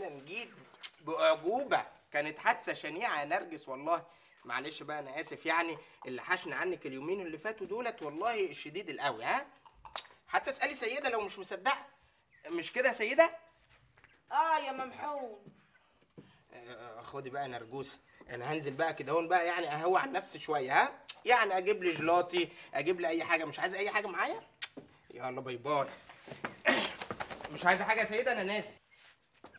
أحيانا جيت باعجوبه كانت حادثة شنيعة يا نرجس والله. معلش بقى أنا آسف يعني اللي حشنا عنك اليومين اللي فاتوا دولت والله الشديد القوي ها؟ حتى اسالي سيدة لو مش مصدقة. مش كده يا سيدة؟ آه يا ممحون. آه، خدي بقى نرجوسة. أنا هنزل بقى كده هون بقى يعني اهوى عن نفسي شوية ها؟ يعني أجيب لي جلاطي أجيب لي أي حاجة. مش عايزة أي حاجة معايا؟ يلا باي باي. مش عايزة حاجة يا سيدة؟ أنا نازل.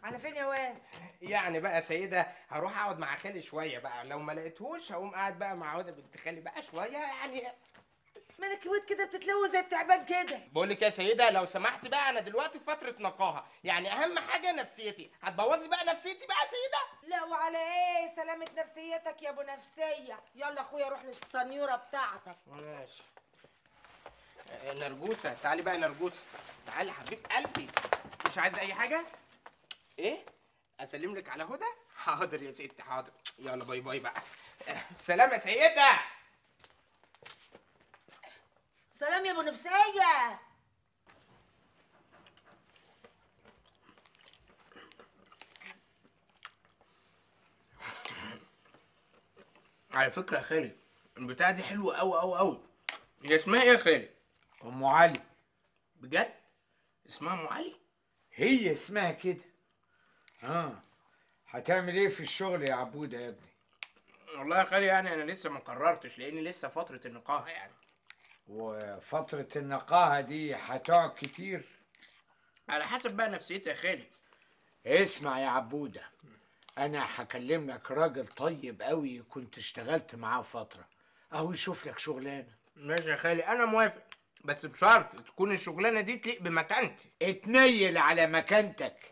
على فين يا واد؟ يعني بقى يا سيدة هروح أقعد مع خالي شوية بقى. لو ما لقيتهوش هقوم قاعد بقى مع هدى بنت خالي بقى شوية يعني. مالك واد كده بتتلوى زي التعبان كده. بقول لك يا سيدة لو سمحت بقى أنا دلوقتي في فترة نقاهة. يعني أهم حاجة نفسيتي. هتبوظي بقى نفسيتي بقى يا سيدة؟ لا وعلى إيه؟ سلامة نفسيتك يا أبو نفسية. يلا أخويا روح للسنيورة بتاعتك. ماشي. نرجوسة. تعالي بقى نرجوسة. تعالي حبيب قلبي. مش عايزة أي حاجة؟ إيه؟ أسلم لك على هدى؟ حاضر يا ستي حاضر يلا باي باي بقى سلام يا سيدة سلام يا أبو نفسية على فكرة يا خالي البتاعة دي حلوة أوي أوي أوي هي اسمها إيه يا خالي؟ أم علي بجد؟ اسمها أم علي؟ هي اسمها كده آه. هتعمل إيه في الشغل يا عبودة يا ابني؟ والله يا خالي يعني أنا لسه ما قررتش لأني لسه فترة النقاهة يعني. وفترة النقاهة دي هتقعد كتير؟ على حسب بقى نفسيتي يا خالي. اسمع يا عبودة أنا هكلم لك راجل طيب قوي كنت اشتغلت معاه فترة. أهو يشوف لك شغلانة. ماشي يا خالي أنا موافق بس بشرط تكون الشغلانة دي تليق بمكانتي. اتنيل على مكانتك.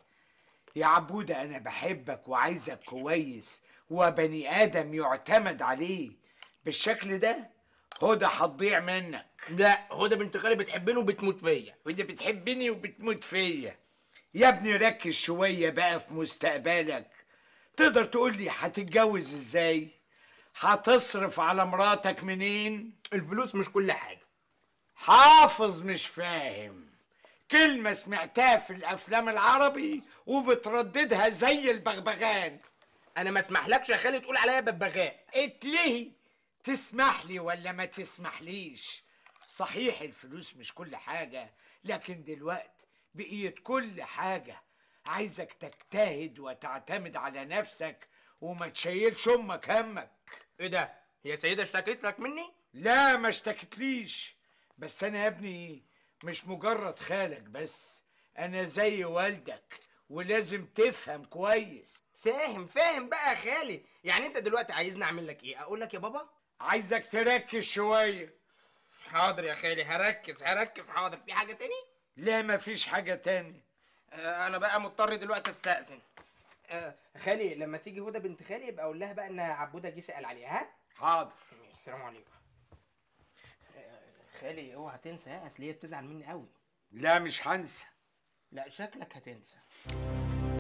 يا عبودة أنا بحبك وعايزك كويس وبني آدم يعتمد عليه بالشكل ده؟ هدى هتضيع منك. لا هدى بنت خالي بتحبني وبتموت فيا. وانت بتحبني وبتموت فيا. يا ابني ركز شوية بقى في مستقبلك. تقدر تقول لي هتتجوز إزاي؟ هتصرف على مراتك منين؟ الفلوس مش كل حاجة. حافظ مش فاهم. كلمة سمعتها في الأفلام العربي وبترددها زي البغبغان. أنا ما أسمحلكش يا خالي تقول عليا ببغاء. اتلهي. تسمح لي ولا ما تسمحليش؟ صحيح الفلوس مش كل حاجة لكن دلوقت بقيت كل حاجة. عايزك تجتهد وتعتمد على نفسك وما تشيلش أمك همك. إيه ده؟ هي سيدة اشتكيت لك مني؟ لا ما اشتكتليش. بس أنا يا ابني مش مجرد خالك بس أنا زي والدك ولازم تفهم كويس. فاهم فاهم بقى يا خالي. يعني أنت دلوقتي عايزني أعمل لك إيه؟ أقول لك يا بابا؟ عايزك تركز شوية. حاضر يا خالي هركز هركز. حاضر. في حاجة تاني؟ لا مفيش حاجة تاني. آه أنا بقى مضطر دلوقتي أستأذن. آه خالي لما تيجي هدى بنت خالي يبقى أقول لها بقى إن عبودة جه سأل عليها ها؟ حاضر. السلام عليكم. خالي اوعى تنسى أصل هي بتزعل مني قوي. لا مش هنسى. لا شكلك هتنسى.